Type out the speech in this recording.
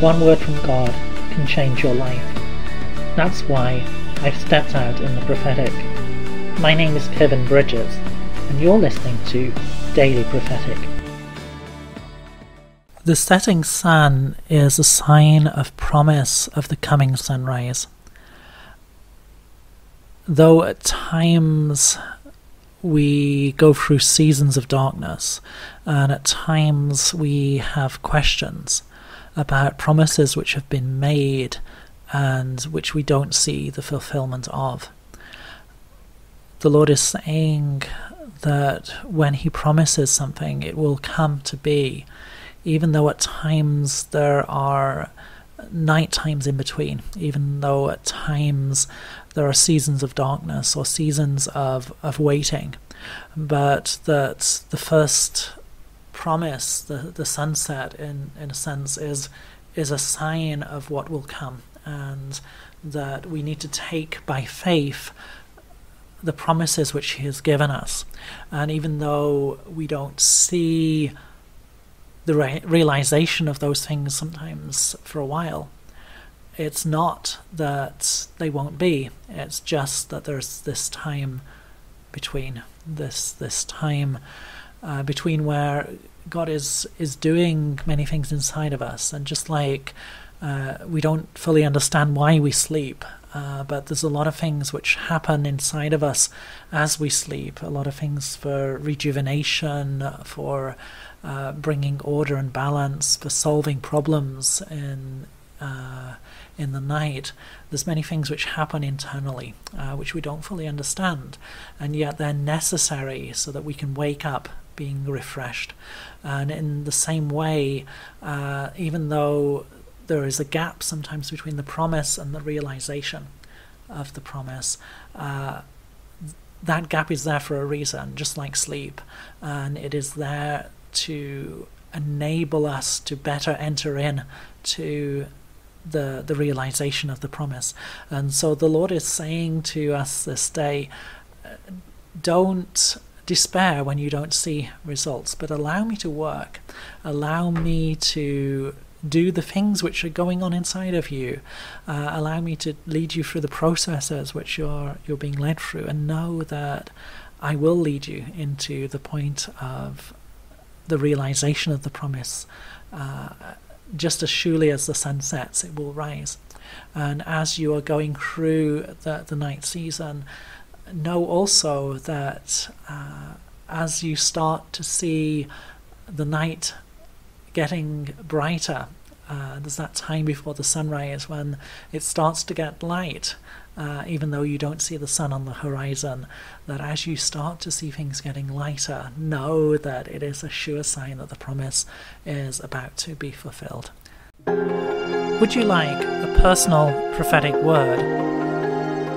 One word from God can change your life. That's why I've stepped out in the prophetic. My name is Kevin Bridges, and you're listening to Daily Prophetic. The setting sun is a sign of promise of the coming sunrise. Though at times we go through seasons of darkness, and at times we have questions about promises which have been made and which we don't see the fulfillment of. The Lord is saying that when He promises something, it will come to be, even though at times there are night times in between, even though at times there are seasons of darkness or seasons of, of waiting, but that the first promise, the, the sunset in, in a sense, is is a sign of what will come and that we need to take by faith the promises which he has given us. And even though we don't see the re- realization of those things sometimes for a while, it's not that they won't be. It's just that there's this time between this this time uh, between where God is is doing many things inside of us, and just like uh, we don't fully understand why we sleep, uh, but there's a lot of things which happen inside of us as we sleep. A lot of things for rejuvenation, for uh, bringing order and balance, for solving problems in uh, in the night. There's many things which happen internally, uh, which we don't fully understand, and yet they're necessary so that we can wake up being refreshed. And in the same way, uh, even though there is a gap sometimes between the promise and the realization of the promise, uh, that gap is there for a reason, just like sleep. And it is there to enable us to better enter in to the the realization of the promise. And so the Lord is saying to us this day, uh, don't despair when you don't see results, but allow me to work. Allow me to do the things which are going on inside of you. Uh, allow me to lead you through the processes which you're you're being led through, and know that I will lead you into the point of the realization of the promise. Uh, just as surely as the sun sets, it will rise. And as you are going through the, the night season, know also that uh, as you start to see the night getting brighter, uh, there's that time before the sunrise when it starts to get light, uh, even though you don't see the sun on the horizon. That as you start to see things getting lighter, know that it is a sure sign that the promise is about to be fulfilled. Would you like a personal prophetic word?